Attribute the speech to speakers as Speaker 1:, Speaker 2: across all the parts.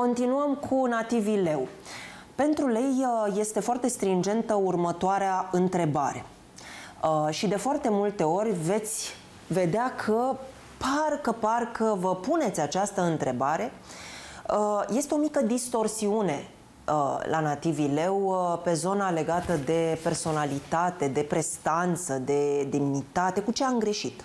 Speaker 1: Continuăm cu nativii leu. Pentru lei uh, este foarte stringentă următoarea întrebare. Uh, și de foarte multe ori veți vedea că parcă, parcă vă puneți această întrebare. Uh, este o mică distorsiune la nativii leu pe zona legată de personalitate, de prestanță, de demnitate, cu ce am greșit.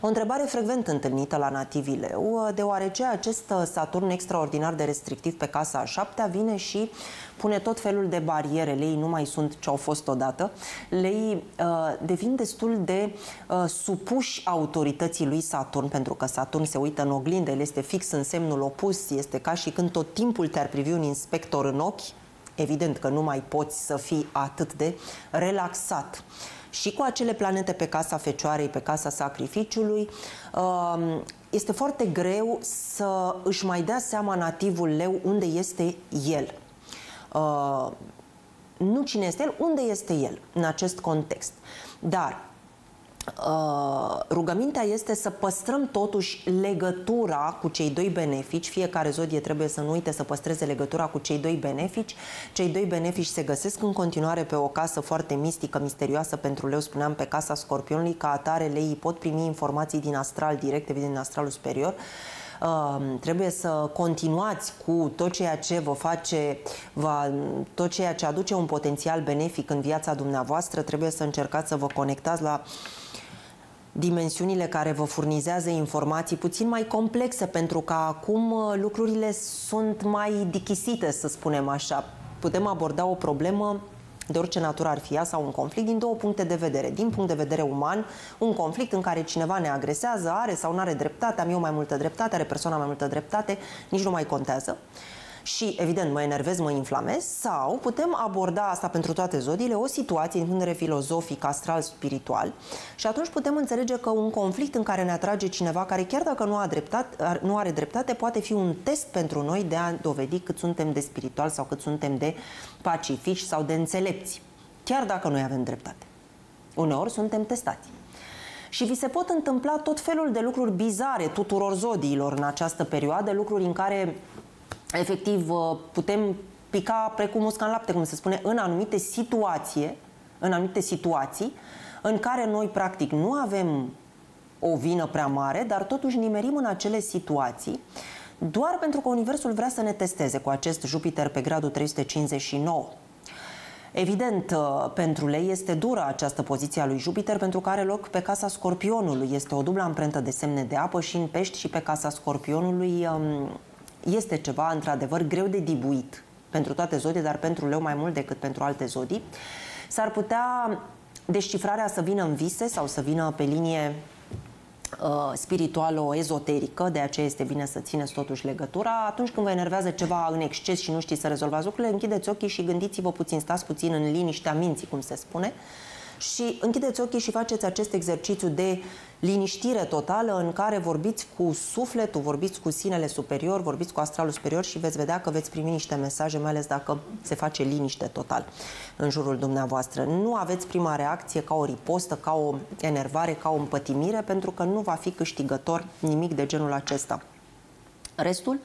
Speaker 1: O întrebare frecvent întâlnită la nativii leu, deoarece acest Saturn extraordinar de restrictiv pe casa a șaptea vine și pune tot felul de bariere. Lei nu mai sunt ce au fost odată. Lei uh, devin destul de uh, supuși autorității lui Saturn, pentru că Saturn se uită în oglindă, el este fix în semnul opus, este ca și când tot timpul te-ar privi un inspector în ochi, evident că nu mai poți să fii atât de relaxat. Și cu acele planete pe casa Fecioarei, pe casa sacrificiului, um, este foarte greu să își mai dea seama nativul leu unde este el. Uh, nu cine este el, unde este el în acest context. Dar Uh, rugămintea este să păstrăm totuși legătura cu cei doi benefici. Fiecare zodie trebuie să nu uite să păstreze legătura cu cei doi benefici. Cei doi benefici se găsesc în continuare pe o casă foarte mistică, misterioasă pentru leu, spuneam, pe casa scorpionului. Ca atare, leii pot primi informații din astral direct, evident, din astralul superior. Uh, trebuie să continuați cu tot ceea ce vă face, va, tot ceea ce aduce un potențial benefic în viața dumneavoastră, trebuie să încercați să vă conectați la dimensiunile care vă furnizează informații puțin mai complexe, pentru că acum uh, lucrurile sunt mai dichisite, să spunem așa. Putem aborda o problemă de orice natură ar fi ea sau un conflict din două puncte de vedere. Din punct de vedere uman, un conflict în care cineva ne agresează, are sau nu are dreptate, am eu mai multă dreptate, are persoana mai multă dreptate, nici nu mai contează și, evident, mă enervez, mă inflamez, sau putem aborda asta pentru toate zodiile, o situație din punct de vedere filozofic, astral, spiritual și atunci putem înțelege că un conflict în care ne atrage cineva care chiar dacă nu, a dreptat, nu are dreptate, poate fi un test pentru noi de a dovedi cât suntem de spiritual sau cât suntem de pacifici sau de înțelepți, chiar dacă noi avem dreptate. Uneori suntem testați. Și vi se pot întâmpla tot felul de lucruri bizare tuturor zodiilor în această perioadă, lucruri în care efectiv uh, putem pica precum musca în lapte, cum se spune, în anumite situații, în anumite situații în care noi practic nu avem o vină prea mare, dar totuși nimerim în acele situații doar pentru că Universul vrea să ne testeze cu acest Jupiter pe gradul 359. Evident, uh, pentru lei este dură această poziție a lui Jupiter pentru că are loc pe casa Scorpionului. Este o dublă amprentă de semne de apă și în pești și pe casa Scorpionului um, este ceva, într-adevăr, greu de dibuit pentru toate zodii, dar pentru leu mai mult decât pentru alte zodii. S-ar putea descifrarea să vină în vise sau să vină pe linie uh, spirituală, ezoterică, de aceea este bine să țineți totuși legătura. Atunci când vă enervează ceva în exces și nu știți să rezolvați lucrurile, închideți ochii și gândiți-vă puțin, stați puțin în liniștea minții, cum se spune, și închideți ochii și faceți acest exercițiu de liniștire totală în care vorbiți cu sufletul, vorbiți cu sinele superior, vorbiți cu astralul superior și veți vedea că veți primi niște mesaje, mai ales dacă se face liniște total în jurul dumneavoastră. Nu aveți prima reacție ca o ripostă, ca o enervare, ca o împătimire, pentru că nu va fi câștigător nimic de genul acesta. Restul,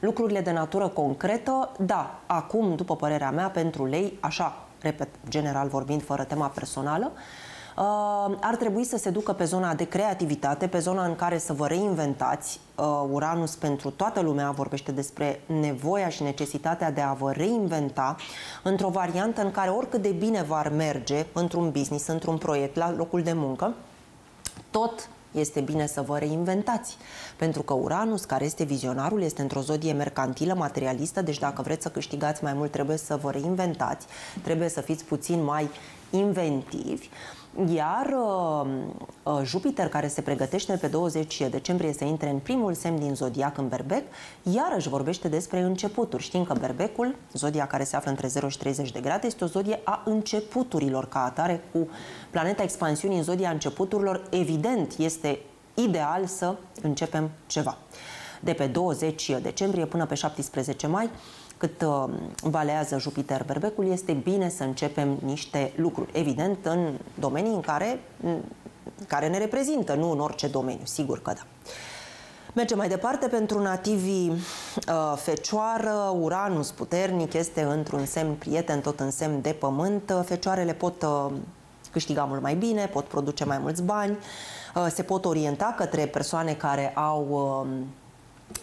Speaker 1: lucrurile de natură concretă, da, acum, după părerea mea, pentru lei, așa repet, general vorbind, fără tema personală, uh, ar trebui să se ducă pe zona de creativitate, pe zona în care să vă reinventați. Uh, Uranus pentru toată lumea vorbește despre nevoia și necesitatea de a vă reinventa într-o variantă în care oricât de bine v-ar merge într-un business, într-un proiect, la locul de muncă, tot este bine să vă reinventați. Pentru că Uranus, care este vizionarul, este într-o zodie mercantilă, materialistă, deci dacă vreți să câștigați mai mult, trebuie să vă reinventați, trebuie să fiți puțin mai inventivi. Iar uh, uh, Jupiter, care se pregătește pe 20 decembrie să intre în primul semn din zodiac în Berbec, iarăși vorbește despre începuturi. Știm că Berbecul, zodia care se află între 0 și 30 de grade, este o zodie a începuturilor ca atare cu planeta expansiunii în zodia începuturilor. Evident, este ideal să începem ceva. De pe 20 decembrie până pe 17 mai, cât uh, valează Jupiter berbecul, este bine să începem niște lucruri. Evident, în domenii în care, care ne reprezintă, nu în orice domeniu, sigur că da. Mergem mai departe pentru nativii uh, fecioară, Uranus puternic este într-un semn prieten, tot în semn de pământ. Fecioarele pot uh, câștiga mult mai bine, pot produce mai mulți bani, uh, se pot orienta către persoane care au uh,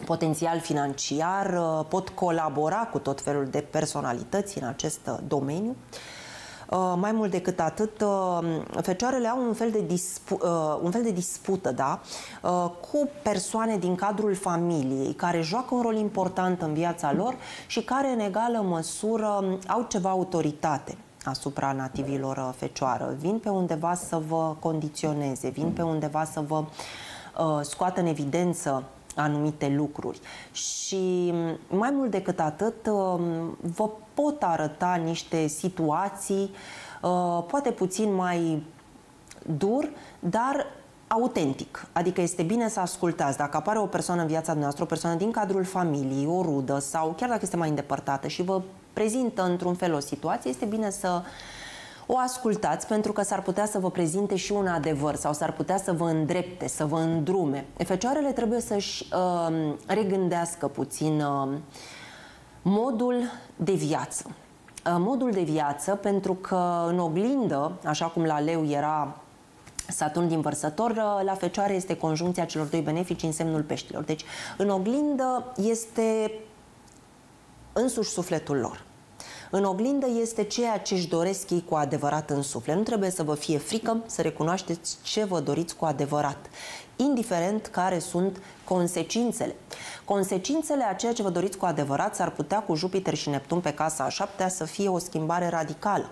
Speaker 1: potențial financiar, uh, pot colabora cu tot felul de personalități în acest uh, domeniu. Uh, mai mult decât atât, fecioarele au un fel de, dispu- un fel de dispută da? cu persoane din cadrul familiei care joacă un rol important în viața lor și care în egală măsură au ceva autoritate asupra nativilor fecioară. Vin pe undeva să vă condiționeze, vin pe undeva să vă scoată în evidență anumite lucruri. Și mai mult decât atât, um, vă pot arăta niște situații, uh, poate puțin mai dur, dar autentic. Adică este bine să ascultați. Dacă apare o persoană în viața dumneavoastră, o persoană din cadrul familiei, o rudă sau chiar dacă este mai îndepărtată și vă prezintă într-un fel o situație, este bine să o ascultați pentru că s-ar putea să vă prezinte și un adevăr sau s-ar putea să vă îndrepte, să vă îndrume. Fecioarele trebuie să-și uh, regândească puțin uh, modul de viață. Uh, modul de viață pentru că în oglindă, așa cum la leu era Saturn din vărsător, uh, la fecioare este conjuncția celor doi benefici în semnul peștilor. Deci, în oglindă este însuși sufletul lor. În oglindă este ceea ce își doresc ei cu adevărat în suflet. Nu trebuie să vă fie frică să recunoașteți ce vă doriți cu adevărat, indiferent care sunt consecințele. Consecințele a ceea ce vă doriți cu adevărat s-ar putea cu Jupiter și Neptun pe casa a șaptea să fie o schimbare radicală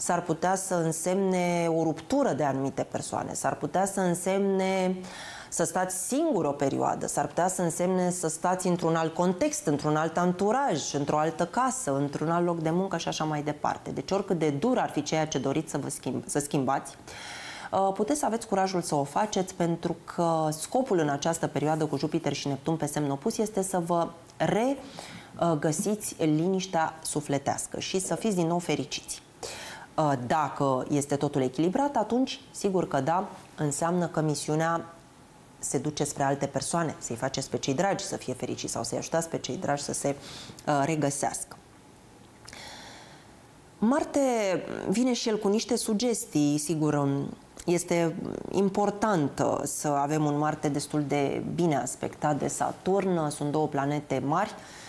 Speaker 1: s-ar putea să însemne o ruptură de anumite persoane, s-ar putea să însemne să stați singur o perioadă, s-ar putea să însemne să stați într-un alt context, într-un alt anturaj, într-o altă casă, într-un alt loc de muncă și așa mai departe. Deci oricât de dur ar fi ceea ce doriți să, vă schimb, să schimbați, uh, puteți să aveți curajul să o faceți pentru că scopul în această perioadă cu Jupiter și Neptun pe semn opus este să vă regăsiți liniștea sufletească și să fiți din nou fericiți. Uh, dacă este totul echilibrat, atunci, sigur că da, înseamnă că misiunea se duce spre alte persoane, să-i faceți pe cei dragi să fie fericiți sau să-i ajutați pe cei dragi să se uh, regăsească. Marte vine și el cu niște sugestii, sigur, um, este important uh, să avem un Marte destul de bine aspectat de Saturn, sunt două planete mari, uh,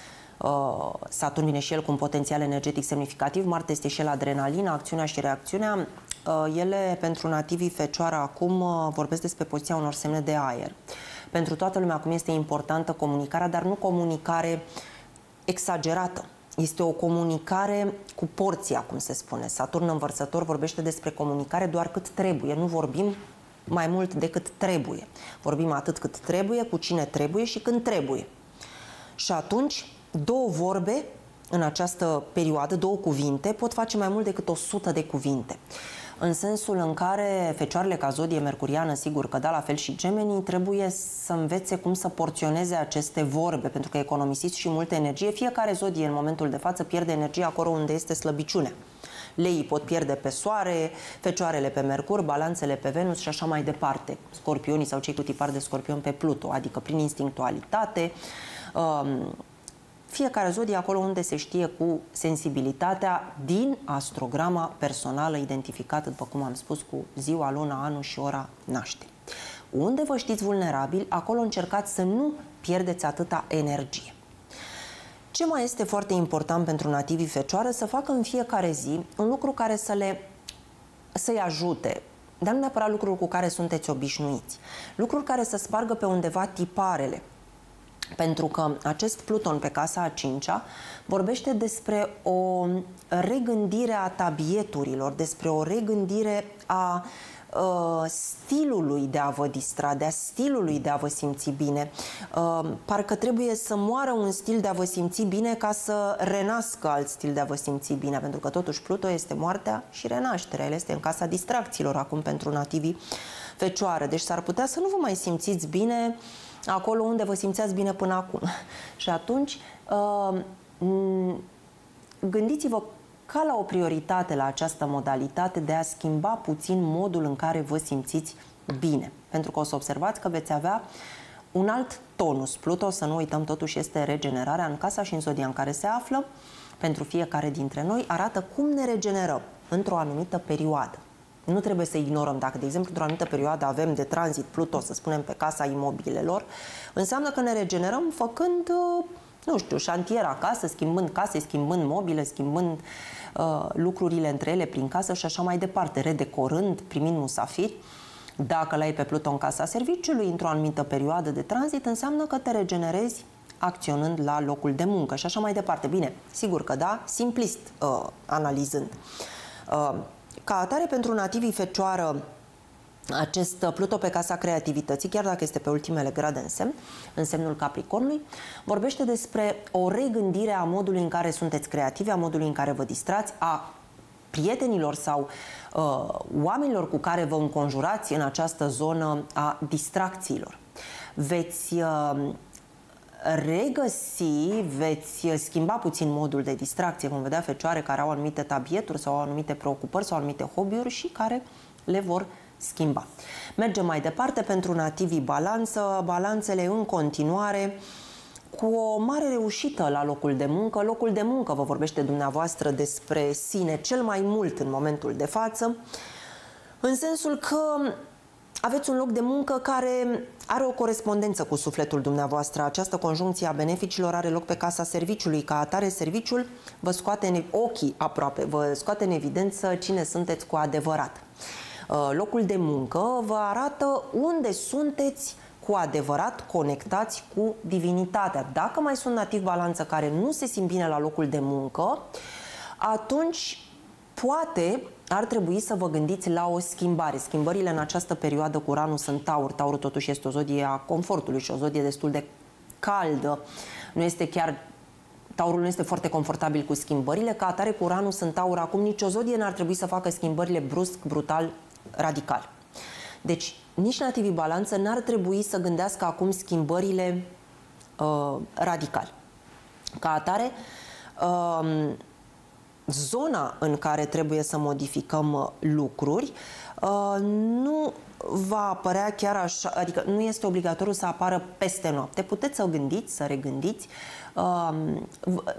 Speaker 1: Saturn vine și el cu un potențial energetic semnificativ, Marte este și el adrenalina, acțiunea și reacțiunea. Uh, ele, pentru nativii fecioară, acum uh, vorbesc despre poziția unor semne de aer. Pentru toată lumea acum este importantă comunicarea, dar nu comunicare exagerată. Este o comunicare cu porția, cum se spune. Saturn învărsător vorbește despre comunicare doar cât trebuie. Nu vorbim mai mult decât trebuie. Vorbim atât cât trebuie, cu cine trebuie și când trebuie. Și atunci, două vorbe în această perioadă, două cuvinte, pot face mai mult decât o sută de cuvinte în sensul în care fecioarele ca zodie mercuriană, sigur că da, la fel și gemenii, trebuie să învețe cum să porționeze aceste vorbe, pentru că economisiți și multă energie. Fiecare zodie în momentul de față pierde energie acolo unde este slăbiciunea. Leii pot pierde pe soare, fecioarele pe Mercur, balanțele pe Venus și așa mai departe. Scorpionii sau cei cu tipar de scorpion pe Pluto, adică prin instinctualitate, um, fiecare zodie acolo unde se știe cu sensibilitatea din astrograma personală identificată, după cum am spus, cu ziua, luna, anul și ora nașterii. Unde vă știți vulnerabil, acolo încercați să nu pierdeți atâta energie. Ce mai este foarte important pentru nativii fecioară? Să facă în fiecare zi un lucru care să le să-i ajute, dar nu neapărat lucruri cu care sunteți obișnuiți. Lucruri care să spargă pe undeva tiparele, pentru că acest Pluton pe casa a cincea vorbește despre o regândire a tabieturilor, despre o regândire a uh, stilului de a vă distra, de a stilului de a vă simți bine. Uh, parcă trebuie să moară un stil de a vă simți bine ca să renască alt stil de a vă simți bine, pentru că totuși Pluto este moartea și renașterea. El este în casa distracțiilor acum pentru nativii fecioară. Deci s-ar putea să nu vă mai simțiți bine uh, acolo unde vă simțeați bine până acum. Și atunci, uh, gândiți-vă ca la o prioritate la această modalitate de a schimba puțin modul în care vă simțiți bine. Pentru că o să observați că veți avea un alt tonus Pluto, să nu uităm totuși, este regenerarea în casa și în zodia în care se află, pentru fiecare dintre noi, arată cum ne regenerăm într-o anumită perioadă. Nu trebuie să ignorăm. Dacă, de exemplu, într-o anumită perioadă avem de tranzit Pluto, să spunem, pe casa imobilelor, înseamnă că ne regenerăm făcând, uh, nu știu, șantier acasă, schimbând case, schimbând mobile, schimbând uh, lucrurile între ele prin casă și așa mai departe, redecorând, primind musafiri. Dacă l-ai pe Pluto în casa serviciului, într-o anumită perioadă de tranzit, înseamnă că te regenerezi acționând la locul de muncă și așa mai departe. Bine, sigur că da, simplist uh, analizând. Uh, ca atare, pentru nativii fecioară, acest Pluto pe casa creativității, chiar dacă este pe ultimele grade în semn, în semnul Capricornului, vorbește despre o regândire a modului în care sunteți creativi, a modului în care vă distrați, a prietenilor sau uh, oamenilor cu care vă înconjurați în această zonă a distracțiilor. Veți uh, regăsi, veți schimba puțin modul de distracție. Vom vedea fecioare care au anumite tabieturi sau au anumite preocupări sau anumite hobby-uri și care le vor schimba. Mergem mai departe pentru nativii balanță, balanțele în continuare cu o mare reușită la locul de muncă. Locul de muncă vă vorbește dumneavoastră despre sine cel mai mult în momentul de față, în sensul că aveți un loc de muncă care are o corespondență cu sufletul dumneavoastră. Această conjuncție a beneficilor are loc pe casa serviciului. Ca atare, serviciul vă scoate în ochii aproape, vă scoate în evidență cine sunteți cu adevărat. Uh, locul de muncă vă arată unde sunteți cu adevărat conectați cu divinitatea. Dacă mai sunt nativ balanță care nu se simt bine la locul de muncă, atunci poate ar trebui să vă gândiți la o schimbare. Schimbările în această perioadă cu Uranus sunt taur. Taurul totuși este o zodie a confortului și o zodie destul de caldă. Nu este chiar Taurul nu este foarte confortabil cu schimbările, ca atare cu Uranus sunt taur acum nicio zodie n-ar trebui să facă schimbările brusc, brutal, radical. Deci, nici nativii balanță n-ar trebui să gândească acum schimbările uh, radical. Ca atare, uh, zona în care trebuie să modificăm uh, lucruri. uh, nu va apărea chiar așa, adică nu este obligatoriu să apară peste noapte. Puteți să o gândiți, să regândiți. Um,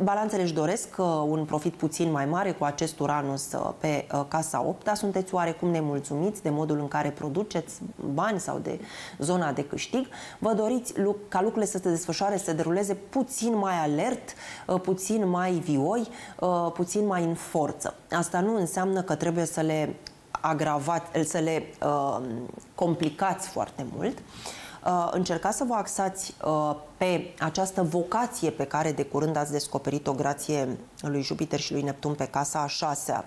Speaker 1: balanțele își doresc uh, un profit puțin mai mare cu acest Uranus pe casa 8, dar sunteți oarecum nemulțumiți de modul în care produceți bani sau de zona de câștig. Vă doriți ca lucrurile să se desfășoare, să se deruleze puțin mai alert, puțin mai vioi, puțin mai în forță. Asta nu înseamnă că trebuie să le agravați, să le uh, complicați foarte mult. Uh, încercați să vă axați uh, pe această vocație pe care de curând ați descoperit-o grație lui Jupiter și lui Neptun pe casa a șasea.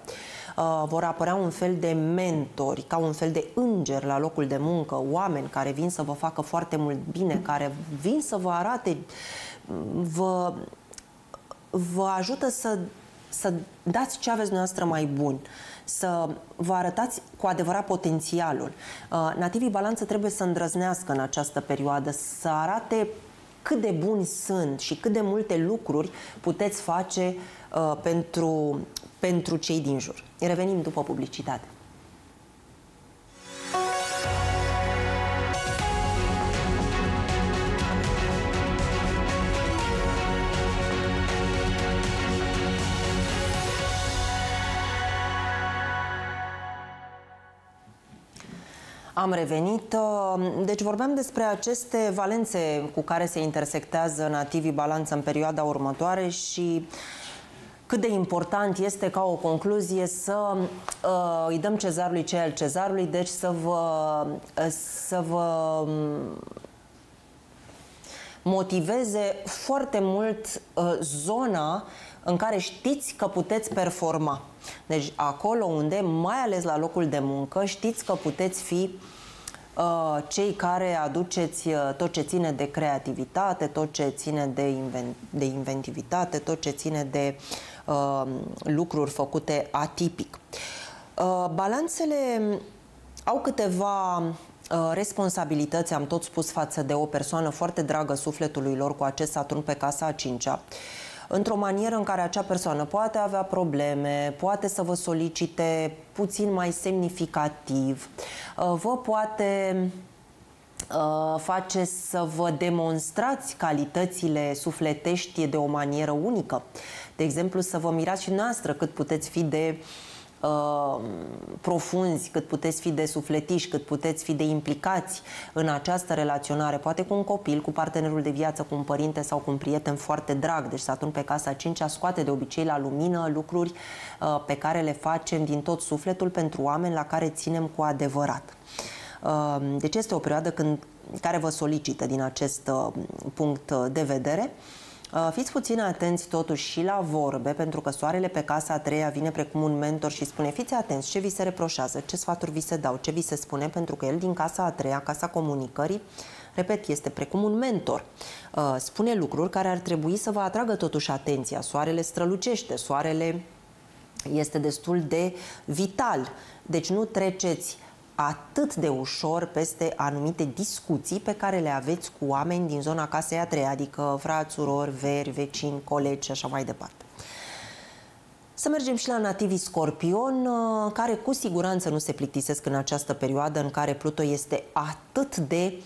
Speaker 1: Uh, vor apărea un fel de mentori, ca un fel de înger la locul de muncă, oameni care vin să vă facă foarte mult bine, care vin să vă arate, vă, vă ajută să, să dați ce aveți noastră mai bun. Uh, să vă arătați cu adevărat potențialul. Uh, nativii balanță trebuie să îndrăznească în această perioadă, să arate cât de buni sunt și cât de multe lucruri puteți face uh, pentru, pentru cei din jur. Revenim după publicitate. Am revenit. Uh, deci vorbeam despre aceste valențe cu care se intersectează nativii balanță în perioada următoare și cât de important este ca o concluzie să uh, îi dăm cezarului ce al cezarului, deci să vă, uh, să vă um, motiveze foarte mult uh, zona în care știți că puteți performa. Deci acolo unde, mai ales la locul de muncă, știți că puteți fi uh, cei care aduceți uh, tot ce ține de creativitate, tot ce ține de, invent, de inventivitate, tot ce ține de uh, lucruri făcute atipic. Uh, balanțele au câteva uh, responsabilități, am tot spus, față de o persoană foarte dragă sufletului lor cu acest Saturn pe casa a cincea într-o manieră în care acea persoană poate avea probleme, poate să vă solicite puțin mai semnificativ, uh, vă poate uh, face să vă demonstrați calitățile sufletești de o manieră unică. De exemplu, să vă mirați și noastră cât puteți fi de uh, uh, profunzi, cât puteți fi de sufletiși, cât puteți fi de implicați în această relaționare, poate cu un copil, cu partenerul de viață, cu un părinte sau cu un prieten foarte drag. Deci Saturn pe casa 5 scoate de obicei la lumină lucruri uh, pe care le facem din tot sufletul pentru oameni la care ținem cu adevărat. Uh, deci este o perioadă când, care vă solicită din acest uh, punct de vedere. Uh, fiți puțin atenți totuși și la vorbe, pentru că soarele pe casa a treia vine precum un mentor și spune fiți atenți ce vi se reproșează, ce sfaturi vi se dau, ce vi se spune, pentru că el din casa a treia, casa comunicării, repet, este precum un mentor. Uh, spune lucruri care ar trebui să vă atragă totuși atenția. Soarele strălucește, soarele este destul de vital. Deci nu treceți atât de ușor peste anumite discuții pe care le aveți cu oameni din zona casei a treia, adică frați, surori, veri, vecini, colegi și așa mai departe. Să mergem și la nativii scorpion, uh, care cu siguranță nu se plictisesc în această perioadă în care Pluto este atât de uh,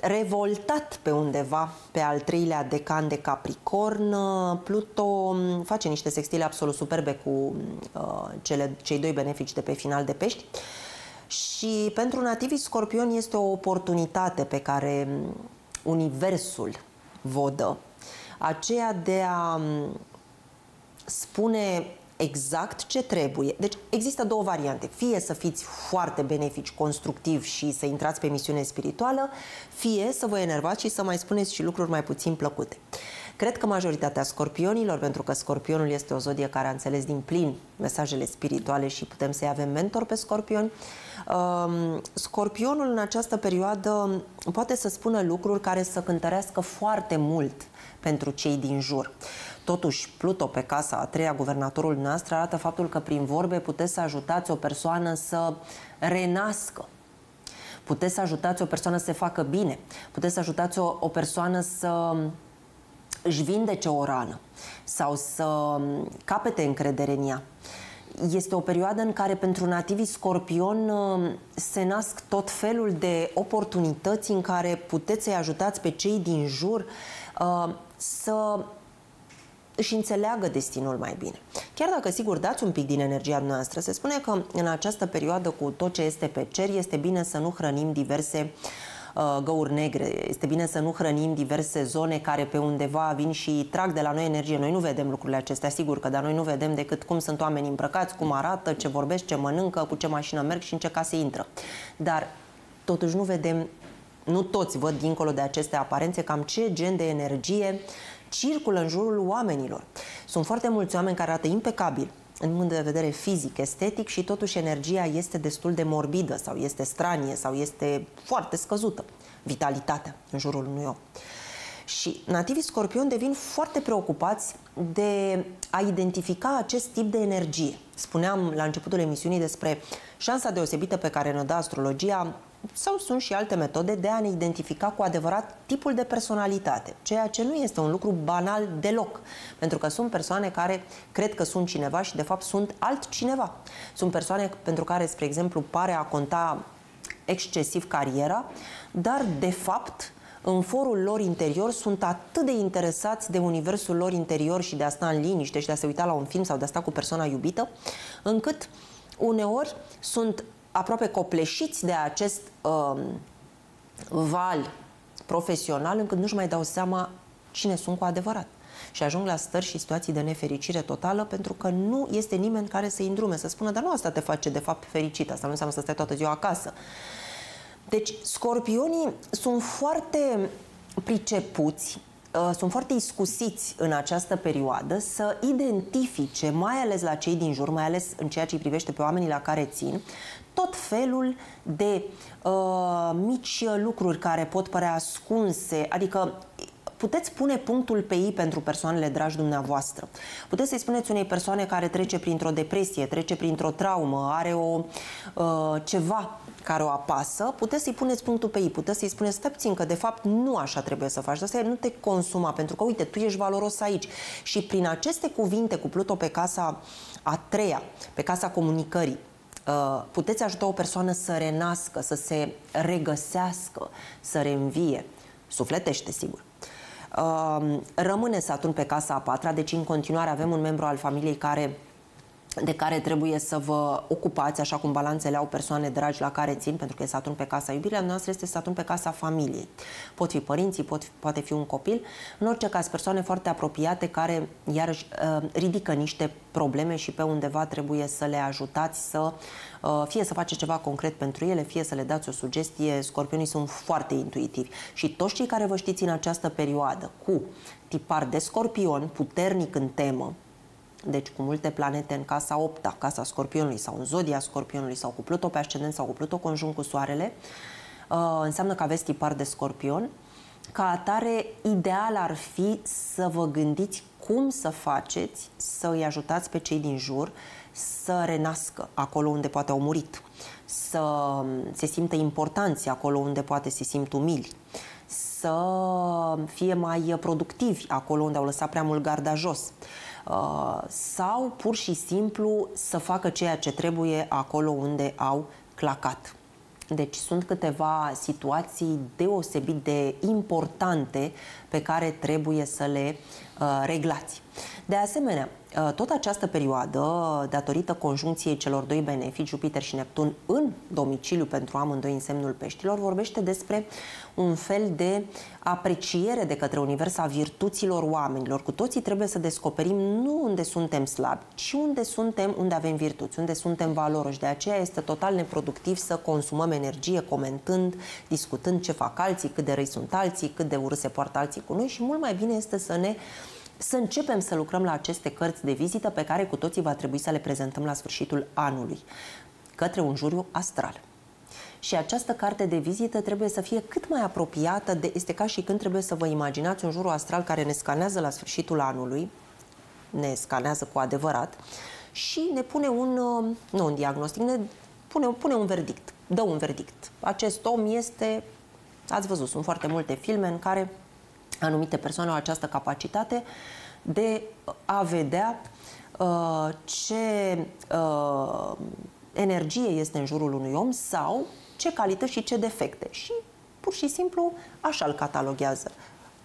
Speaker 1: revoltat pe undeva pe al treilea decan de Capricorn. Uh, Pluto um, face niște sextile absolut superbe cu uh, cele, cei doi benefici de pe final de pești. Și pentru nativii scorpioni este o oportunitate pe care um, Universul vă dă. Aceea de a um, spune exact ce trebuie. Deci există două variante. Fie să fiți foarte benefici, constructivi și să intrați pe misiune spirituală, fie să vă enervați și să mai spuneți și lucruri mai puțin plăcute. Cred că majoritatea scorpionilor, pentru că scorpionul este o zodie care a înțeles din plin mesajele spirituale și putem să-i avem mentor pe scorpioni, um, scorpionul în această perioadă poate să spună lucruri care să cântărească foarte mult pentru cei din jur. Totuși, Pluto pe casa a treia, guvernatorul noastră, arată faptul că prin vorbe puteți să ajutați o persoană să renască. Puteți să ajutați o persoană să se facă bine. Puteți să ajutați o, o persoană să își vindece o rană sau să capete încredere în ea. Este o perioadă în care pentru nativii scorpion se nasc tot felul de oportunități în care puteți să-i ajutați pe cei din jur uh, să își înțeleagă destinul mai bine. Chiar dacă, sigur, dați un pic din energia noastră, se spune că în această perioadă cu tot ce este pe cer, este bine să nu hrănim diverse uh, găuri negre. Este bine să nu hrănim diverse zone care pe undeva vin și trag de la noi energie. Noi nu vedem lucrurile acestea, sigur că, dar noi nu vedem decât cum sunt oamenii îmbrăcați, cum arată, ce vorbesc, ce mănâncă, cu ce mașină merg și în ce case intră. Dar totuși nu vedem, nu toți văd dincolo de aceste aparențe cam ce gen de energie circulă în jurul oamenilor. Sunt foarte mulți oameni care arată impecabil în punct de vedere fizic, estetic și totuși energia este destul de morbidă sau este stranie sau este foarte scăzută. Vitalitatea în jurul unui om. Și nativii scorpion devin foarte preocupați de a identifica acest tip de energie. Spuneam la începutul emisiunii despre șansa deosebită pe care ne dă astrologia sau sunt și alte metode de a ne identifica cu adevărat tipul de personalitate, ceea ce nu este un lucru banal deloc, pentru că sunt persoane care cred că sunt cineva și de fapt sunt altcineva. Sunt persoane pentru care, spre exemplu, pare a conta excesiv cariera, dar de fapt în forul lor interior sunt atât de interesați de universul lor interior și de a sta în liniște și de a se uita la un film sau de a sta cu persoana iubită, încât uneori sunt aproape copleșiți de acest uh, val profesional încât nu-și mai dau seama cine sunt cu adevărat. Și ajung la stări și situații de nefericire totală pentru că nu este nimeni care să-i îndrume, să spună, dar nu asta te face de fapt fericită, asta nu înseamnă să stai toată ziua acasă. Deci, scorpionii sunt foarte pricepuți Uh, sunt foarte iscusiți în această perioadă să identifice, mai ales la cei din jur, mai ales în ceea ce îi privește pe oamenii la care țin, tot felul de uh, mici lucruri care pot părea ascunse, adică puteți pune punctul pe ei pentru persoanele dragi dumneavoastră. Puteți să-i spuneți unei persoane care trece printr-o depresie, trece printr-o traumă, are o uh, ceva care o apasă, puteți să-i puneți punctul pe ei, puteți să-i spuneți, stai puțin, că de fapt nu așa trebuie să faci, asta nu te consuma, pentru că, uite, tu ești valoros aici. Și prin aceste cuvinte cu Pluto pe casa a treia, pe casa comunicării, uh, puteți ajuta o persoană să renască, să se regăsească, să reînvie. Sufletește, sigur. Uh, rămâne Saturn pe casa a patra, deci în continuare avem un membru al familiei care de care trebuie să vă ocupați, așa cum balanțele au persoane dragi la care țin, pentru că e Saturn pe casa iubirea noastră, este Saturn pe casa familiei. Pot fi părinții, pot, poate fi un copil, în orice caz persoane foarte apropiate care iarăși uh, ridică niște probleme și pe undeva trebuie să le ajutați să uh, fie să faceți ceva concret pentru ele, fie să le dați o sugestie. Scorpionii sunt foarte intuitivi și toți cei care vă știți în această perioadă cu tipar de scorpion puternic în temă, deci cu multe planete în casa 8 casa Scorpionului sau în zodia Scorpionului sau cu Pluto pe ascendent sau cu Pluto conjunct cu Soarele, uh, înseamnă că aveți tipar de Scorpion. Ca atare, ideal ar fi să vă gândiți cum să faceți să îi ajutați pe cei din jur să renască acolo unde poate au murit, să se simtă importanți acolo unde poate se simt umili, să fie mai productivi acolo unde au lăsat prea mult garda jos Uh, sau pur și simplu să facă ceea ce trebuie acolo unde au clacat. Deci sunt câteva situații deosebit de importante pe care trebuie să le uh, reglați. De asemenea, uh, tot această perioadă, datorită conjuncției celor doi benefici, Jupiter și Neptun, în domiciliu pentru amândoi în semnul peștilor, vorbește despre un fel de apreciere de către univers a virtuților oamenilor. Cu toții trebuie să descoperim nu unde suntem slabi, ci unde suntem, unde avem virtuți, unde suntem valoroși. De aceea este total neproductiv să consumăm energie comentând, discutând ce fac alții, cât de răi sunt alții, cât de urât se poartă alții cu noi și mult mai bine este să ne să începem să lucrăm la aceste cărți de vizită pe care cu toții va trebui să le prezentăm la sfârșitul anului, către un juriu astral. Și această carte de vizită trebuie să fie cât mai apropiată de. Este ca și când trebuie să vă imaginați un juriu astral care ne scanează la sfârșitul anului, ne scanează cu adevărat și ne pune un, nu un diagnostic, ne pune, pune un verdict, dă un verdict. Acest om este, ați văzut, sunt foarte multe filme în care anumite persoane au această capacitate de a vedea uh, ce uh, energie este în jurul unui om sau ce calități și ce defecte. Și pur și simplu așa îl cataloghează.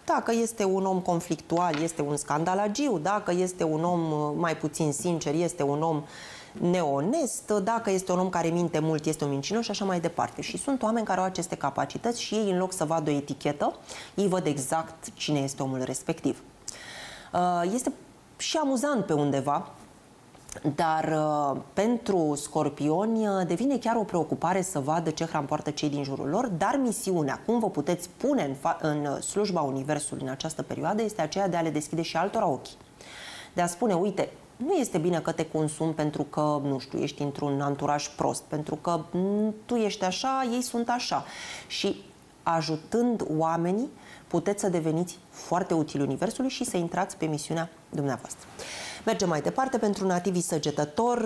Speaker 1: Dacă este un om conflictual, este un scandalagiu, dacă este un om uh, mai puțin sincer, este un om neonest, dacă este un om care minte mult, este un mincinos și așa mai departe. Și sunt oameni care au aceste capacități și ei, în loc să vadă o etichetă, ei văd exact cine este omul respectiv. Uh, este și amuzant pe undeva, dar uh, pentru scorpioni uh, devine chiar o preocupare să vadă ce hram poartă cei din jurul lor, dar misiunea, cum vă puteți pune în, în slujba Universului în această perioadă, este aceea de a le deschide și altora ochii. De a spune, uite, nu este bine că te consumi pentru că, nu știu, ești într-un anturaj prost, pentru că tu ești așa, ei sunt așa. Și ajutând oamenii, puteți să deveniți foarte utili Universului și să intrați pe misiunea dumneavoastră. Mergem mai departe pentru nativii săgetător.